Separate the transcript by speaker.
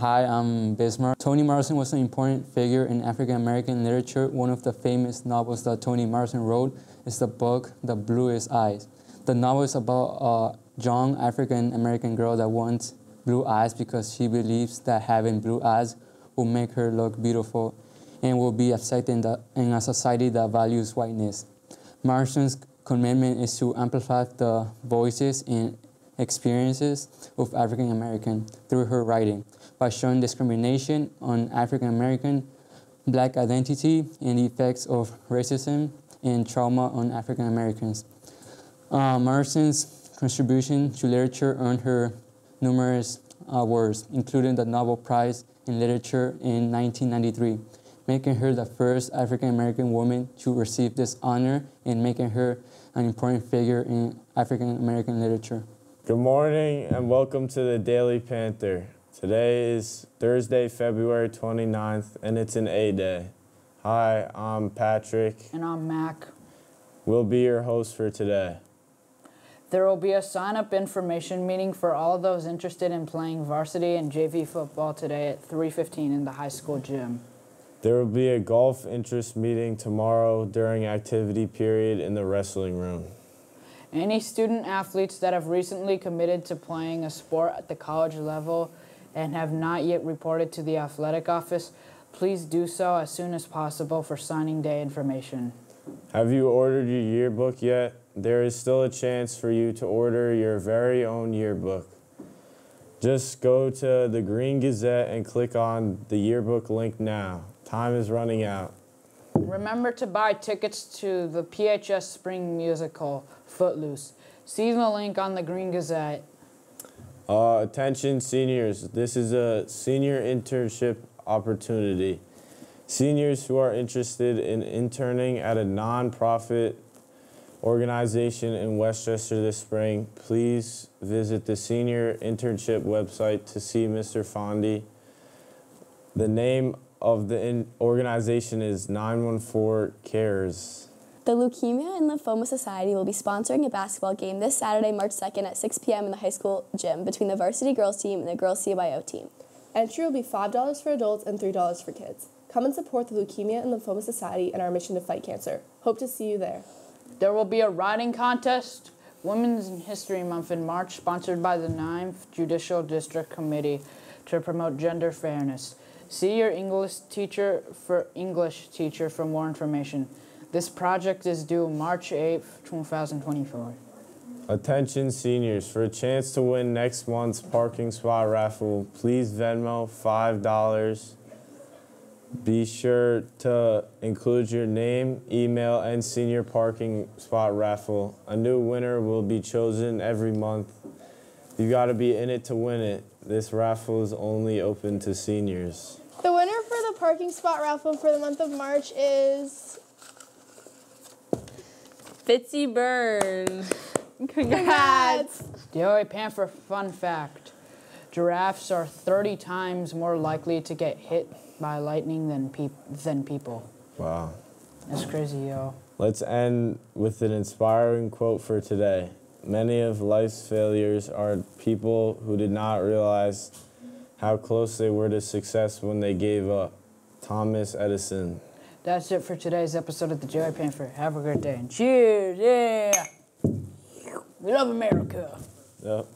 Speaker 1: Hi, I'm Bismarck. Toni Morrison was an important figure in African American literature. One of the famous novels that Toni Morrison wrote is the book The Bluest Eyes. The novel is about a young African American girl that wants blue eyes because she believes that having blue eyes will make her look beautiful and will be accepted in, the, in a society that values whiteness. Morrison's commitment is to amplify the voices and experiences of African American through her writing by showing discrimination on African American, black identity, and the effects of racism and trauma on African Americans. Uh, Morrison's contribution to literature earned her numerous awards, including the Nobel Prize in Literature in 1993, making her the first African American woman to receive this honor and making her an important figure in African American literature.
Speaker 2: Good morning and welcome to the Daily Panther. Today is Thursday, February 29th, and it's an A Day. Hi, I'm Patrick.
Speaker 3: And I'm Mac.
Speaker 2: We'll be your host for today.
Speaker 3: There will be a sign up information meeting for all those interested in playing varsity and JV football today at 3:15 in the high school gym.
Speaker 2: There will be a golf interest meeting tomorrow during activity period in the wrestling room.
Speaker 3: Any student athletes that have recently committed to playing a sport at the college level and have not yet reported to the athletic office, please do so as soon as possible for signing day information.
Speaker 2: Have you ordered your yearbook yet? There is still a chance for you to order your very own yearbook. Just go to the Green Gazette and click on the yearbook link now. Time is running out.
Speaker 3: Remember to buy tickets to the PHS Spring Musical, Footloose. See the link on the Green Gazette.
Speaker 2: Uh, attention seniors, this is a senior internship opportunity. Seniors who are interested in interning at a nonprofit organization in Westchester this spring, please visit the senior internship website to see Mr. Fondy. The name of the organization is 914 CARES.
Speaker 4: The Leukemia and Lymphoma Society will be sponsoring a basketball game this Saturday, March 2nd at 6 p.m. in the high school gym between the varsity girls team and the girls CYO team.
Speaker 5: Entry will be $5 for adults and $3 for kids. Come and support the Leukemia and Lymphoma Society and our mission to fight cancer. Hope to see you there.
Speaker 3: There will be a writing contest, Women's History Month in March, sponsored by the 9th Judicial District Committee to promote gender fairness. See your English teacher for English teacher for more information. This project is due March 8th, 2024.
Speaker 2: Attention seniors, for a chance to win next month's parking spot raffle, please Venmo $5. Be sure to include your name, email, and senior parking spot raffle. A new winner will be chosen every month. You got to be in it to win it. This raffle is only open to seniors.
Speaker 6: The winner for the parking spot raffle for the month of March is
Speaker 7: Fitzy Burn. Congrats.
Speaker 3: Daily Panther fun fact. Giraffes are 30 times more likely to get hit by lightning than, peop- than people.
Speaker 2: Wow.
Speaker 3: That's crazy, yo.
Speaker 2: Let's end with an inspiring quote for today. Many of life's failures are people who did not realize how close they were to success when they gave up. Thomas Edison.
Speaker 3: That's it for today's episode of the Joey Panther. Have a great day and cheers, yeah! We love America.
Speaker 2: Yep.